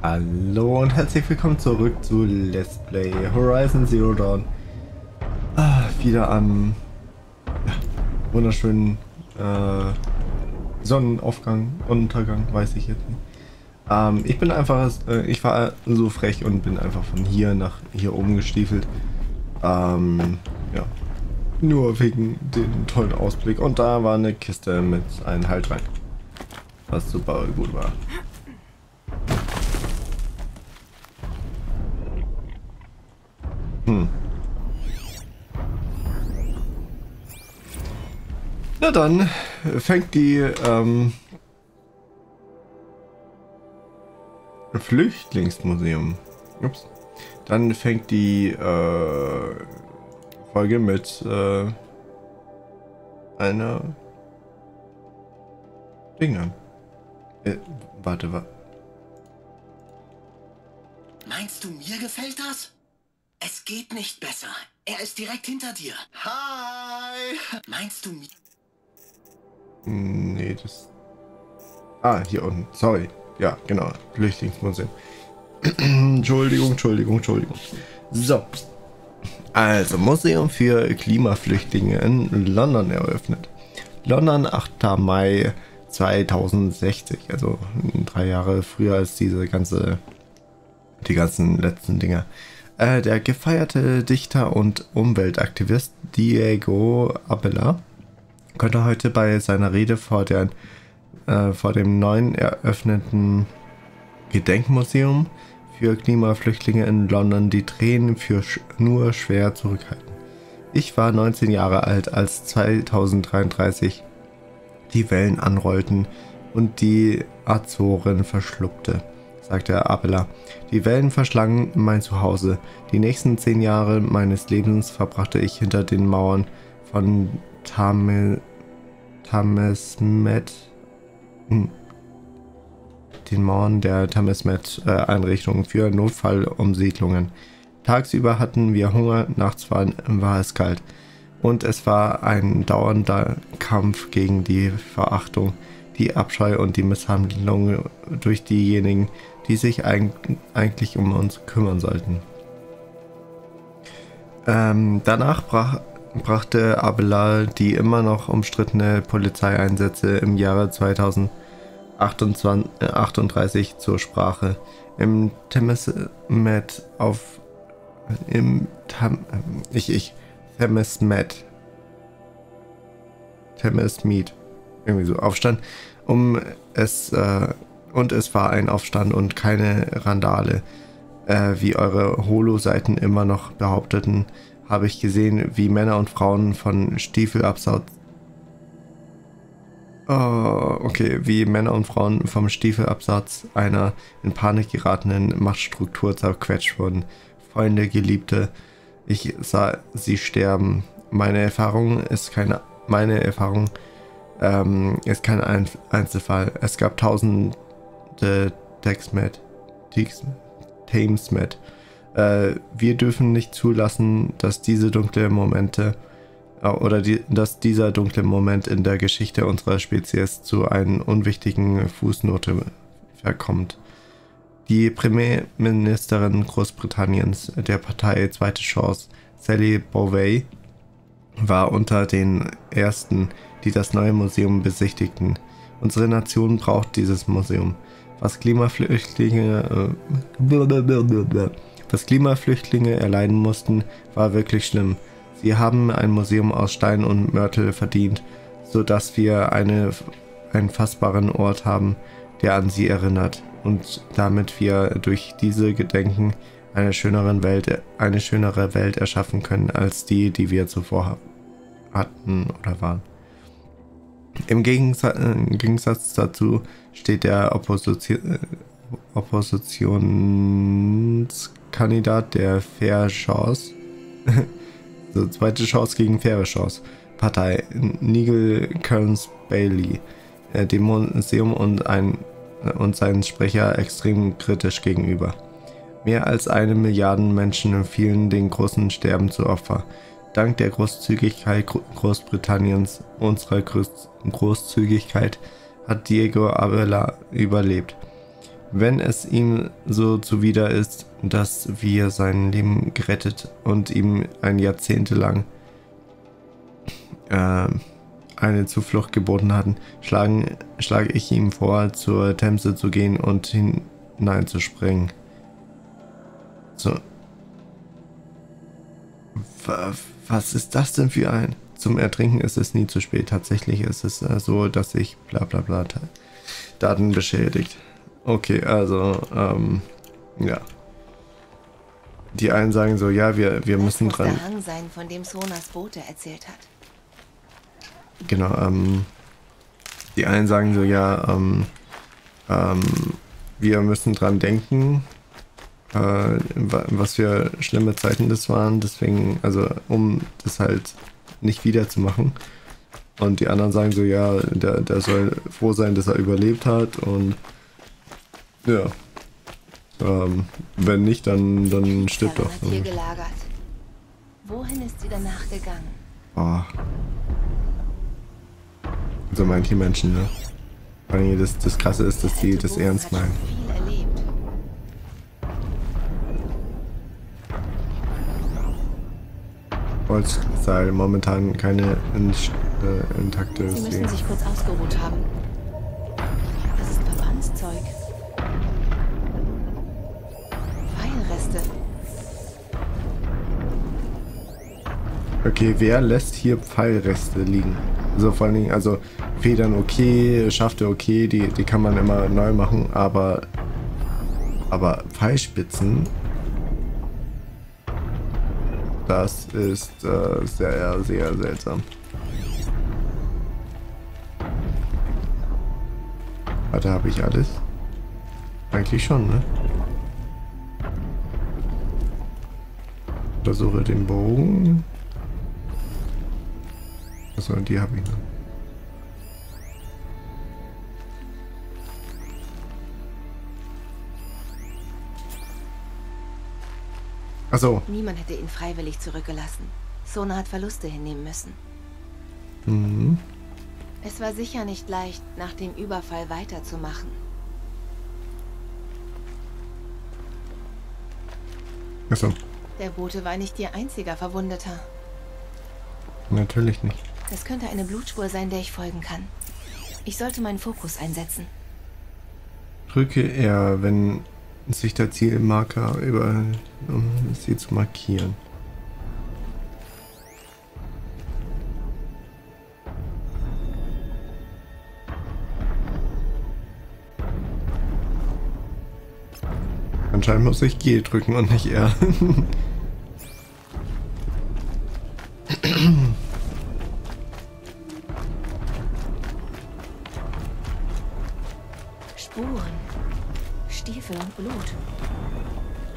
Hallo und herzlich willkommen zurück zu Let's Play Horizon Zero Dawn. Ah, wieder am ja, wunderschönen äh, Sonnenaufgang, Untergang, weiß ich jetzt nicht. Ähm, ich bin einfach, äh, ich war so frech und bin einfach von hier nach hier oben gestiefelt. Ähm, ja, nur wegen dem tollen Ausblick. Und da war eine Kiste mit einem Haltrang, was super gut war. Hm. Na dann fängt die ähm, Flüchtlingsmuseum. Ups. Dann fängt die äh, Folge mit äh, einer Ding an. Äh, warte, warte. Meinst du, mir gefällt das? Es geht nicht besser. Er ist direkt hinter dir. Hi! Meinst du mir? Nee, das. Ah, hier unten. Sorry. Ja, genau. Flüchtlingsmuseum. Entschuldigung, Entschuldigung, Entschuldigung. So. Also, Museum für Klimaflüchtlinge in London eröffnet. London, 8. Mai 2060. Also drei Jahre früher als diese ganze. Die ganzen letzten Dinger. Äh, der gefeierte Dichter und Umweltaktivist Diego Abela konnte heute bei seiner Rede vor, der, äh, vor dem neuen eröffneten Gedenkmuseum für Klimaflüchtlinge in London die Tränen für sch nur schwer zurückhalten. Ich war 19 Jahre alt, als 2033 die Wellen anrollten und die Azoren verschluckte sagte Abela. Die Wellen verschlangen mein Zuhause. Die nächsten zehn Jahre meines Lebens verbrachte ich hinter den Mauern von Tamil Tamesmet. Hm, den Mauern der Tamesmet-Einrichtung für Notfallumsiedlungen. Tagsüber hatten wir Hunger, nachts war, war es kalt. Und es war ein dauernder Kampf gegen die Verachtung, die Abscheu und die Misshandlung durch diejenigen, die sich eigentlich um uns kümmern sollten. Ähm, danach brach, brachte Abelard die immer noch umstrittene Polizeieinsätze im Jahre 2038 äh, zur Sprache. Im Temesmet auf im Tam, ich ich Temesmet Temesmet irgendwie so Aufstand, um es äh, und es war ein Aufstand und keine Randale. Äh, wie eure Holo-Seiten immer noch behaupteten, habe ich gesehen, wie Männer und Frauen von Stiefelabsatz. Oh, okay, wie Männer und Frauen vom Stiefelabsatz einer in Panik geratenen Machtstruktur zerquetscht wurden. Freunde, Geliebte, ich sah sie sterben. Meine Erfahrung ist keine, meine Erfahrung ähm, ist kein Einzelfall. Es gab tausend äh, Dexmet, Tamesmet. Äh, wir dürfen nicht zulassen, dass diese dunkle Momente äh, oder die, dass dieser dunkle Moment in der Geschichte unserer Spezies zu einer unwichtigen Fußnote verkommt. Die Premierministerin Großbritanniens der Partei Zweite Chance, Sally Bowey, war unter den ersten, die das neue Museum besichtigten. Unsere Nation braucht dieses Museum was Klimaflüchtlinge, äh, was Klimaflüchtlinge erleiden mussten, war wirklich schlimm. Sie haben ein Museum aus Stein und Mörtel verdient, so dass wir eine, einen fassbaren Ort haben, der an sie erinnert und damit wir durch diese Gedenken eine schönere Welt, eine schönere Welt erschaffen können als die, die wir zuvor hatten oder waren. Im Gegensatz, im Gegensatz dazu steht der Opposition, äh, Oppositionskandidat der Fair Chance, so zweite Chance gegen faire Chance, Partei, Nigel Kearns Bailey, äh, dem Museum und, ein, und seinen Sprecher extrem kritisch gegenüber. Mehr als eine Milliarde Menschen fielen den großen Sterben zu Opfer. Dank der Großzügigkeit Großbritanniens, unserer Großzügigkeit, hat Diego Abela überlebt. wenn es ihm so zuwider ist, dass wir sein Leben gerettet und ihm ein Jahrzehnte lang äh, eine Zuflucht geboten hatten, schlagen, schlage ich ihm vor, zur Themse zu gehen und hineinzuspringen. So. Was ist das denn für ein? Zum Ertrinken ist es nie zu spät. Tatsächlich ist es äh, so, dass ich bla bla bla Daten beschädigt. Okay, also, ähm, ja. Die einen sagen so, ja, wir, wir müssen dran. Der Hang sein, von dem Sonas Bote erzählt hat. Genau, ähm, die einen sagen so, ja, ähm, ähm, wir müssen dran denken, äh, was für schlimme Zeiten das waren, deswegen, also um das halt nicht wieder zu machen. Und die anderen sagen so, ja, der, der soll froh sein, dass er überlebt hat und ja. Ähm, wenn nicht, dann, dann stirbt doch. Hier gelagert. Wohin ist sie danach gegangen? Oh. So meinen die Menschen, ne? Vor allem das, das Krasse ist, dass die das ernst meinen. Holzseil momentan keine in, äh, intakte Sie müssen sich kurz ausgeruht haben. Das ist Verbandszeug. Pfeilreste. Okay, wer lässt hier Pfeilreste liegen? Also vor allen Dingen, also Federn okay, Schafte okay, die, die kann man immer neu machen, aber aber Pfeilspitzen das ist äh, sehr, sehr seltsam. Warte, habe ich alles? Eigentlich schon, ne? Untersuche den Bogen. Achso, die habe ich noch. Achso. Niemand hätte ihn freiwillig zurückgelassen. Sona hat Verluste hinnehmen müssen. Mhm. Es war sicher nicht leicht, nach dem Überfall weiterzumachen. Achso. Der Bote war nicht ihr einziger Verwundeter. Natürlich nicht. Das könnte eine Blutspur sein, der ich folgen kann. Ich sollte meinen Fokus einsetzen. Drücke R, wenn sich der Zielmarker über, um sie zu markieren. Anscheinend muss ich G drücken und nicht R.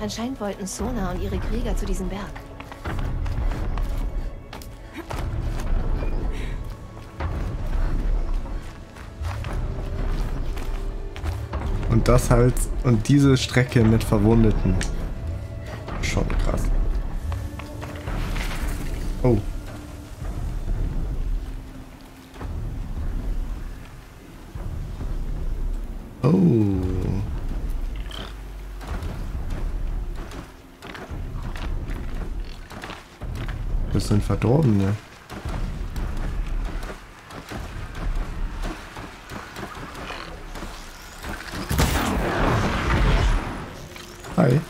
Anscheinend wollten Sona und ihre Krieger zu diesem Berg. Und das halt, und diese Strecke mit Verwundeten. Schon krass. Oh. Das sind Verdorbene. Hi.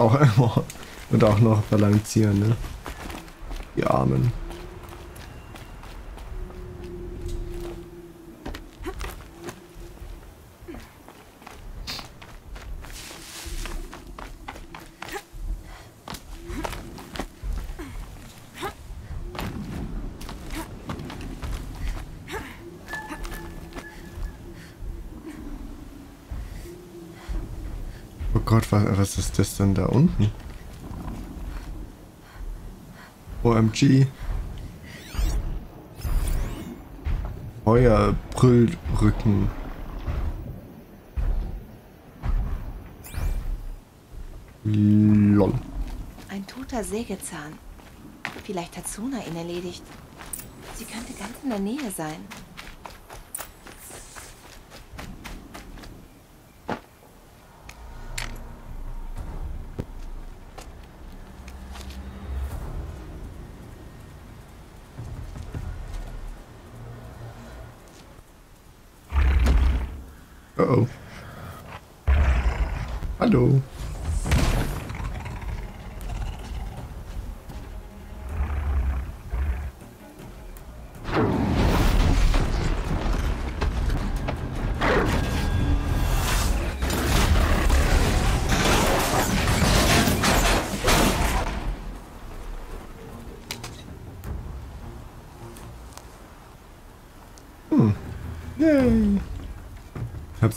Auch, und auch noch balancieren, ne? Die Armen. Gott, was, was ist das denn da unten? OMG. Brüllrücken. Lol. Ein toter Sägezahn. Vielleicht hat Suna ihn erledigt. Sie könnte ganz in der Nähe sein. Uh oh. Hallo.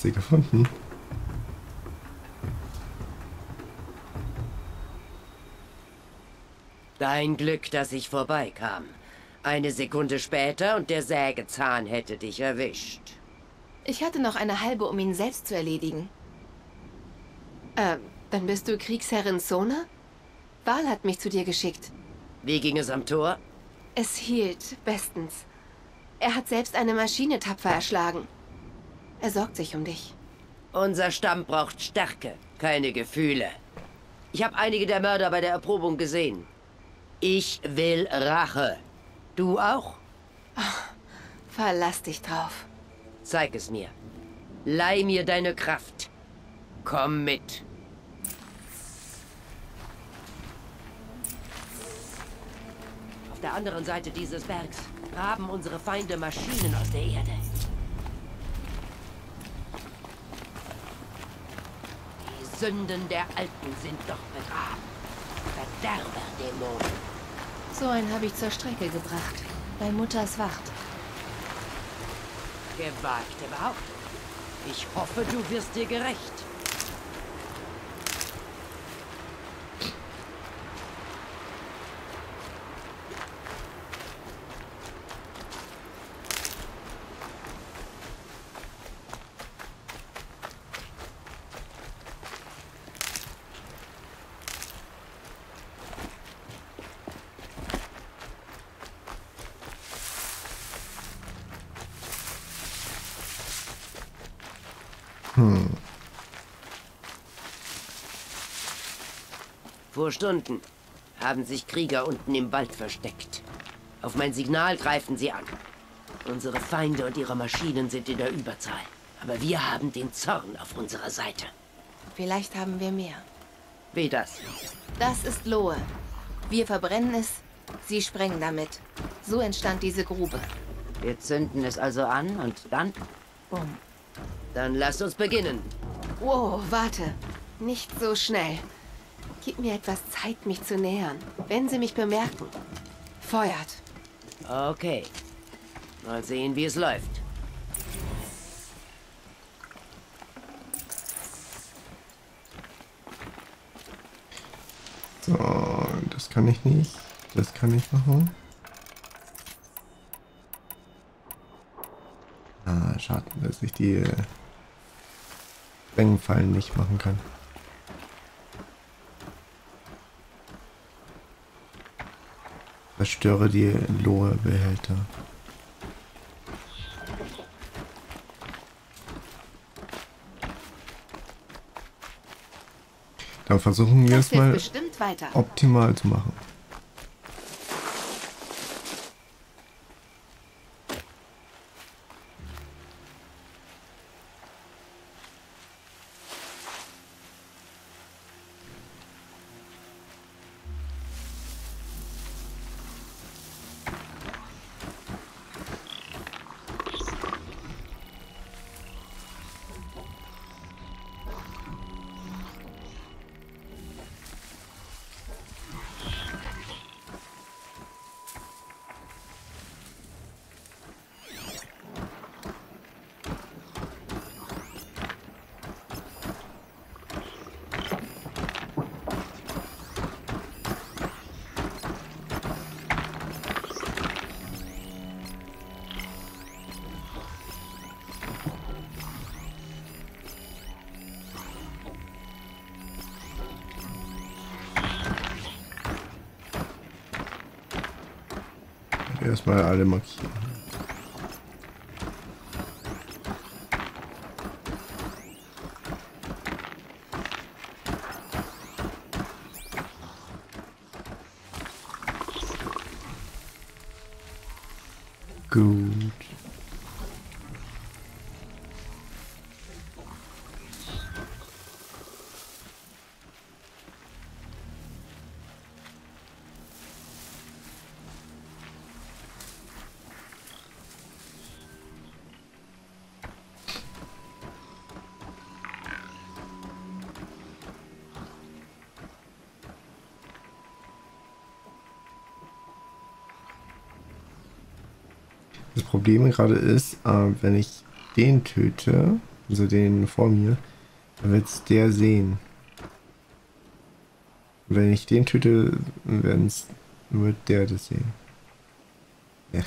Sie gefunden. Dein Glück, dass ich vorbeikam. Eine Sekunde später und der Sägezahn hätte dich erwischt. Ich hatte noch eine halbe, um ihn selbst zu erledigen. Ähm, dann bist du Kriegsherrin Sona? Val hat mich zu dir geschickt. Wie ging es am Tor? Es hielt bestens. Er hat selbst eine Maschine tapfer erschlagen. Er sorgt sich um dich. Unser Stamm braucht Stärke, keine Gefühle. Ich habe einige der Mörder bei der Erprobung gesehen. Ich will Rache. Du auch? Verlass dich drauf. Zeig es mir. Leih mir deine Kraft. Komm mit. Auf der anderen Seite dieses Bergs graben unsere Feinde Maschinen aus der Erde. Sünden der Alten sind doch begraben. Verderberdämonen. So einen habe ich zur Strecke gebracht. Bei Mutters Wacht. Gewagte Behauptung. Ich hoffe, du wirst dir gerecht. Vor Stunden haben sich Krieger unten im Wald versteckt. Auf mein Signal greifen sie an. Unsere Feinde und ihre Maschinen sind in der Überzahl. Aber wir haben den Zorn auf unserer Seite. Vielleicht haben wir mehr. Wie das? Das ist Lohe. Wir verbrennen es, sie sprengen damit. So entstand diese Grube. Wir zünden es also an und dann? Bumm. Dann lass uns beginnen. Wow, warte. Nicht so schnell. Gib mir etwas Zeit, mich zu nähern. Wenn sie mich bemerken. Feuert. Okay. Mal sehen, wie es läuft. So, das kann ich nicht. Das kann ich machen. Ah, schade, dass ich die äh, Sprengfallen nicht machen kann. Zerstöre die Lohe-Behälter. Dann versuchen wir Das es mal optimal zu machen. Erstmal alle markieren. Das Problem gerade ist, äh, wenn ich den töte, also den vor mir, dann wird es der sehen. Wenn ich den töte, wird der das sehen. Ja.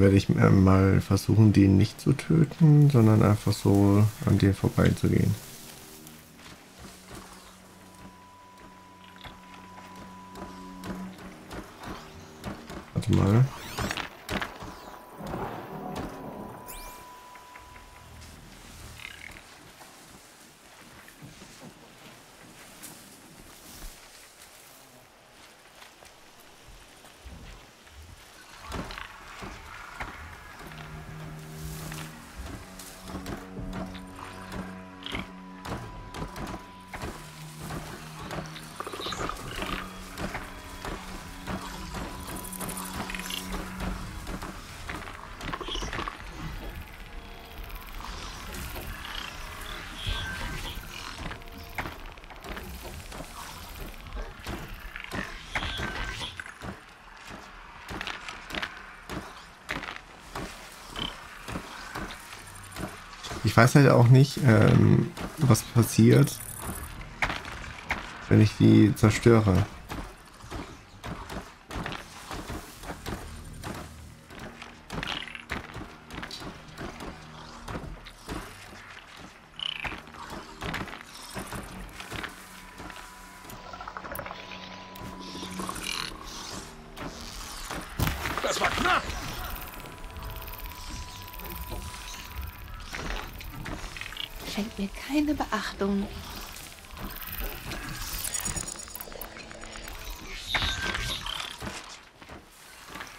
Werde ich äh, mal versuchen, den nicht zu töten, sondern einfach so an den vorbeizugehen. Warte mal. Ich weiß halt auch nicht, ähm, was passiert, wenn ich die zerstöre.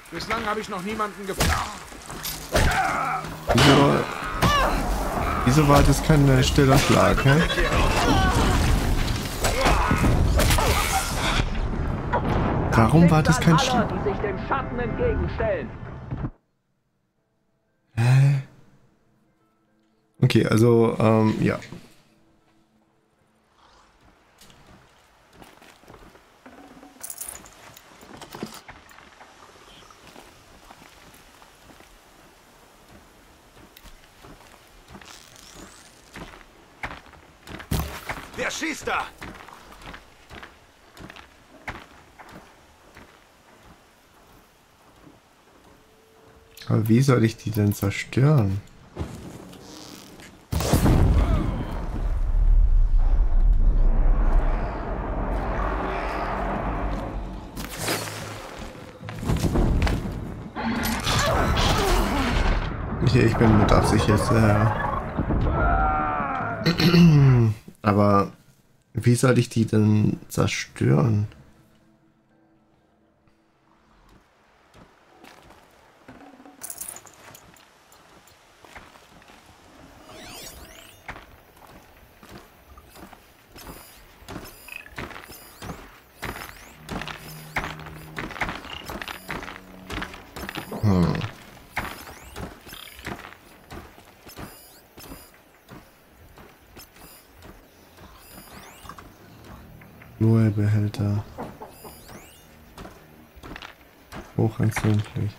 Bislang habe ich noch niemanden gefunden. Wieso, wieso war das kein äh, stiller Schlag, hä? Warum war das kein Schlag? Okay, also, ähm, ja. Wer schießt da? Aber wie soll ich die denn zerstören? Ich bin mit Absicht jetzt. Äh Aber wie soll ich die denn zerstören? Hm. Behälter. Hochentzündlich.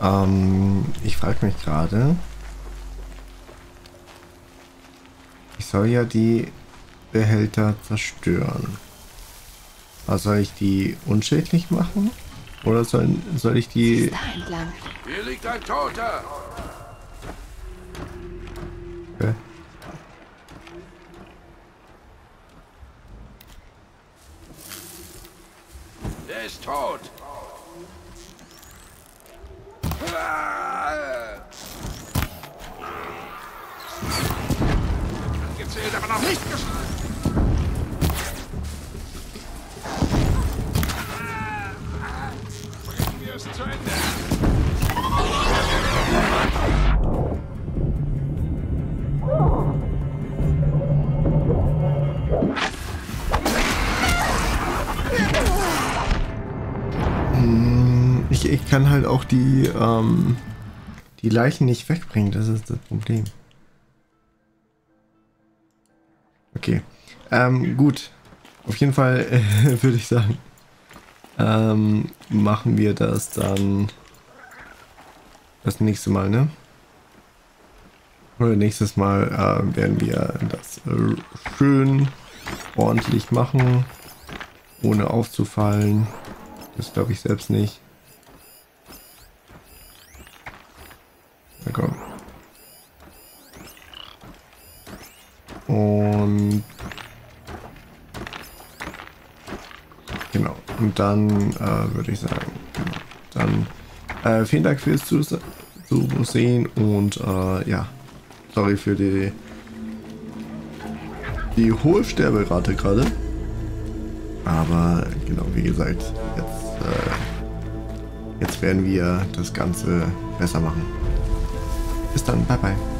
Ähm, ich frage mich gerade. Ich soll ja die Behälter zerstören. Also soll ich die unschädlich machen? Oder soll, soll ich die... Da entlang. Hier liegt ein Toter. Okay. Der ist tot. Gezählt, aber noch nicht geschlagen. Bringen wir es zu Ende. Ich, ich kann halt auch die, ähm, die Leichen nicht wegbringen. Das ist das Problem. Okay. Ähm, gut. Auf jeden Fall äh, würde ich sagen, ähm, machen wir das dann das nächste Mal, ne? Oder nächstes Mal äh, werden wir das äh, schön ordentlich machen, ohne aufzufallen. Das glaube ich selbst nicht. Na komm. Und genau. Und dann äh, würde ich sagen, genau. dann äh, vielen Dank fürs Zus Zusehen und äh, ja, sorry für die die hohe Sterberate gerade. Aber genau, wie gesagt, jetzt, äh, jetzt werden wir das Ganze besser machen. 嗯拜拜。